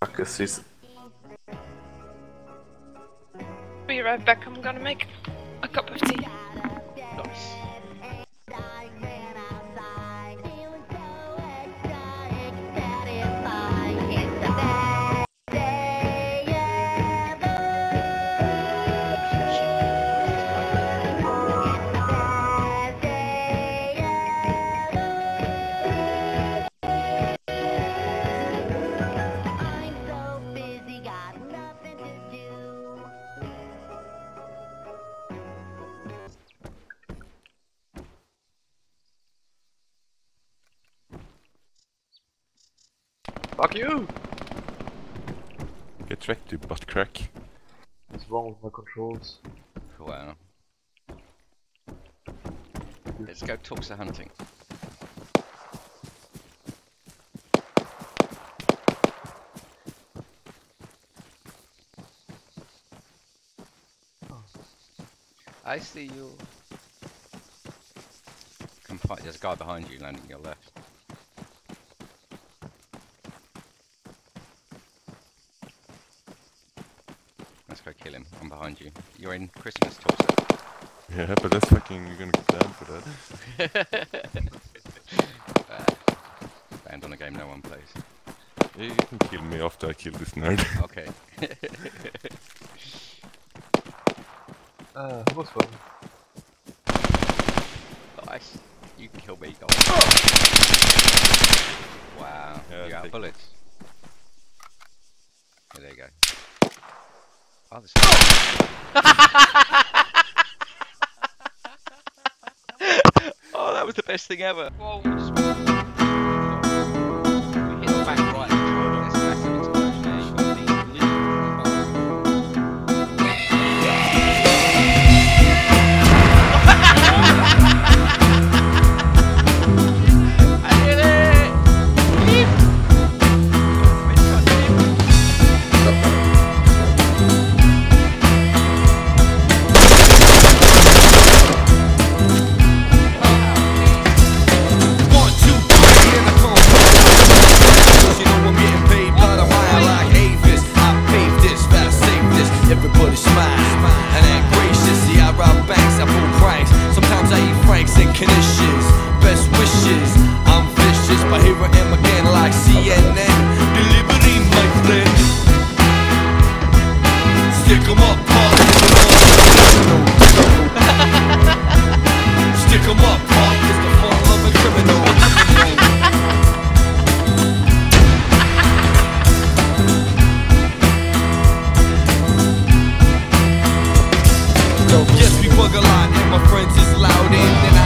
Marcus is Be right back. I'm gonna make a cup of tea. Nice. Fuck you! Get wrecked, you butt crack. What's wrong with my controls? Wow. Let's go Tulsa hunting. I see you. Come fight. There's a guy behind you landing your left. Let's go kill him. I'm behind you. You're in Christmas Tulsa. Yeah, but that's fucking. You're gonna get banned for that. Banned on a game no one plays. Yeah, you can kill me after I kill this nerd. Okay. Uh, it was nice. You can kill me. Go Wow. Yeah, you out bullets. Yeah, there you go. Oh, this oh, that was the best thing ever. Whoa. Yes, a lot, my friends is loud and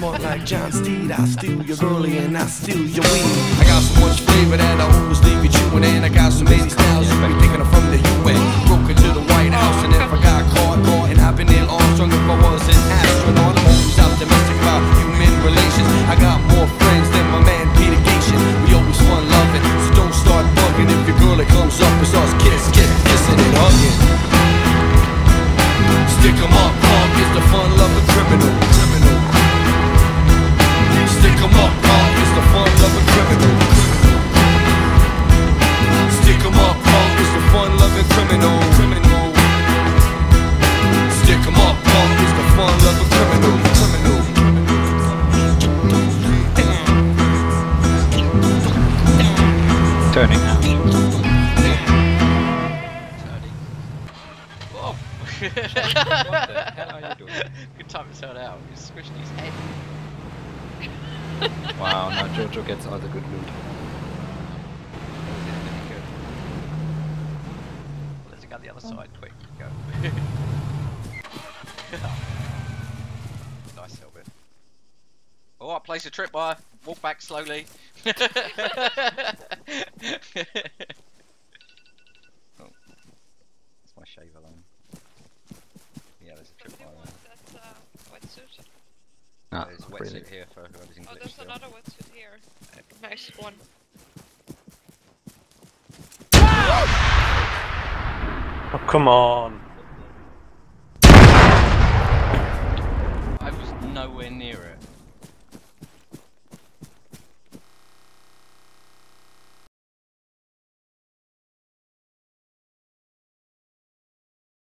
more like John Steed. I steal your girlie and I steal your weed. I got so much flavor that I always leave you chewing, and I got so many styles you be thinking I'm from the UN. Broke into the White House and if I got caught, caught, and I've been Neil Armstrong if I turning. Turning. Whoa! what the hell are you doing? Good time to turn out. You squished his head. Wow, now JoJo gets all the good loot. Really good. Well, let's go the other oh. side quick. Go. nice little bit. Alright, place a tripwire. Walk back slowly. oh. That's my shaver line. Yeah, there's a Somebody tripwire. want that uh, wetsuit? Ah, There's a brilliant. wetsuit here for whoever's Oh, there's still. another wetsuit here. Nice one. Oh, come on. I was nowhere near it.